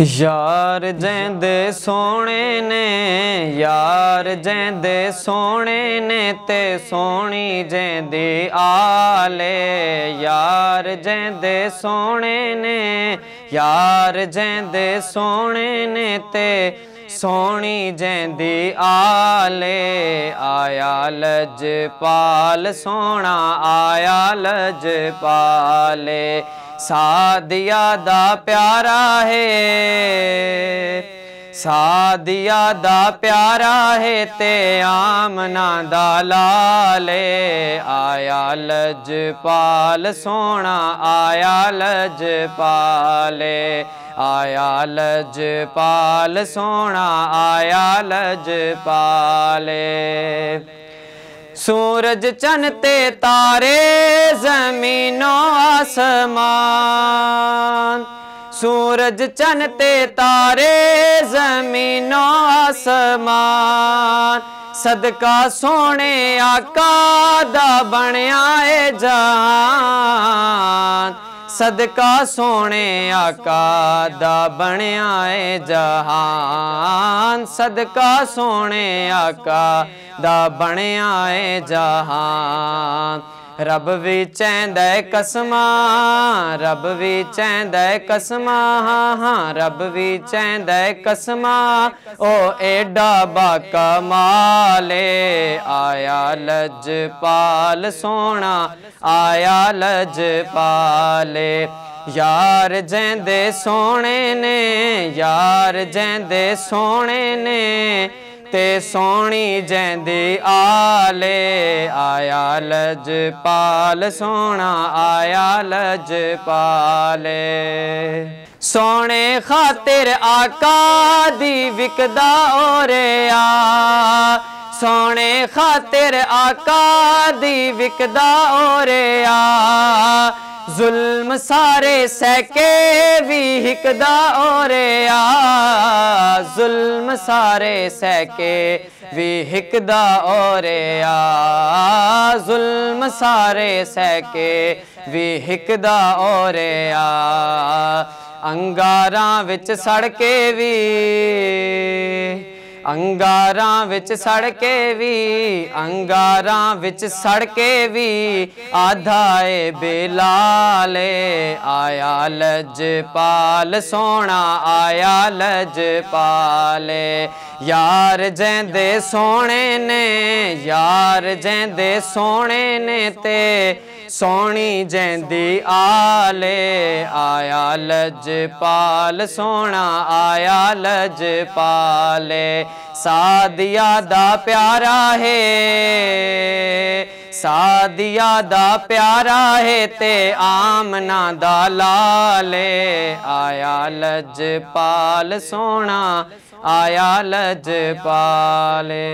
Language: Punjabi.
ਯਾਰ ਜੈਂਦੇ ਸੋਹਣੇ ਨੇ, ਯਾਰ ਜੈਂਦੇ ਸੋਹਣੇ ਨੇ ਤੇ ਸੋਹਣੀ ਜੈਂਦੀ ਆਲੇ। ਯਾਰ ਜੈਂਦੇ ਸੋਹਣੇ ਨੇ, ਯਾਰ ਜੈਂਦੇ ਸੋਹਣੇ ਨੇ ਤੇ ਸੋਹਣੀ ਜੈਂਦੀ ਆਲੇ। ਆਇਆ ਲਜਪਾਲ, ਸੋਹਣਾ ਆਇਆ ਲਜਪਾਲੇ। ਸਾਦੀਆ ਦਾ ਪਿਆਰਾ ਹੈ ਸਾਦੀਆ ਦਾ ਪਿਆਰਾ ਹੈ ਤੇ ਆਮਨਾ ਦਾ ਲਾਲੇ ਆਇਆ ਲਜਪਾਲ, ਸੋਹਣਾ ਆਇਆ ਲਜਪਾਲੇ ਆਇਆ ਲਜਪਾਲ, ਸੋਹਣਾ ਆਇਆ ਲਜਪਾਲੇ सूरज चन ते तारे जमीनों आसमान सूरज चन ते तारे जमीनों आसमान सदका सोने आका दा बनया ए जहान ਸਦਕਾ ਸੋਹਣੇ ਆਕਾ ਦਾ ਬਣਿਆ ਏ ਜਹਾਨ। ਸਦਕਾ ਸੋਹਣੇ ਆਕਾ ਦਾ ਬਣਿਆ ਏ ਜਹਾਨ। ਰੱਬ ਵੀ ਕਸਮਾਂ, ਰੱਬ ਵੀ ਚੈਂਦਾ ਕਸਮਾਂ, ਹਾਂ ਹਾਂ ਰੱਬ ਵੀ ਕਸਮਾਂ ਉਹ ਏਡਾ ਬਾ ਕਮਾਲੇ ਆਇਆ ਲਜਪਾਲ ਸੋਣਾ ਆਇਆ ਲਜਪਾਲੇ ਯਾਰ ਜੈਂਦੇ ਸੋਹਣੇ ਨੇ, ਯਾਰ ਜੈਂਦੇ ਸੋਹਣੇ ਨੇ ਤੇ ਸੋਹਣੀ ਜੈਂਦੀ ਆਲੇ ਆਇਆ ਲਜਪਾਲ ਸੋਹਣਾ ਆਇਆ ਲਜਪਾਲੇ ਸੋਹਣੇ ਖਾਤਰ ਆਕਾ ਦੀ ਵਿਕਦਾ ਓਰਿਆ। ਸੋਹਣੇ ਖਾਤਰ ਆਕਾ ਦੀ ਵਿਕਦਾ ਓਰਿਆ। ਜ਼ੁਲਮ ਸਾਰੇ ਸਹਿਕੇ ਵੀ ਹਿਕਦਾ ਓਰਿਆ ਜ਼ੁਲਮ ਸਾਰੇ ਸਹਿਕੇ ਵੀ ਹਿਕਦਾ ਓਰਿਆ ਜ਼ੁਲਮ ਸਾਰੇ ਸਹਿਕੇ ਵੀ ਹਿਕਦਾ ਓਰਿਆ ਅੰਗਾਰਾਂ ਵਿੱਚ ਸੜ ਕੇ ਵੀ ਅੰਗਾਰਾਂ ਵਿੱਚ ਸੜ ਕੇ ਵੀ, ਅੰਗਾਰਾਂ ਵਿੱਚ ਸੜ ਕੇ ਵੀ ਆਧਾ ਏ ਬੇਲਾਲੇ ਆਇਆ ਲਜਪਾਲ, ਸੋਹਣਾ ਆਇਆ ਲਜਪਾਲੇ। ਯਾਰ ਜੈਂਦੇ ਸੋਹਣੇ ਨੇ, ਯਾਰ ਜੈਂਦੇ ਸੋਹਣੇ ਨੇ ਤੇ ਸੋਹਣੀ ਜੈਂਦੀ ਆਲੇ ਆਇਆ ਲਜਪਾਲ, ਸੋਹਣਾ ਆਇਆ ਲਜਪਾਲੇ। ਸਾਦੀਆ ਦਾ ਪਿਆਰਾ ਹੈ ਸਾਦੀਆ ਦਾ ਪਿਆਰਾ ਹੈ ਤੇ ਆਮਨਾ ਦਾ ਲਾਲੇ ਆਇਆ ਲਜਪਾਲ ਸੋਹਣਾ, ਆਇਆ ਲਜਪਾਲੇ।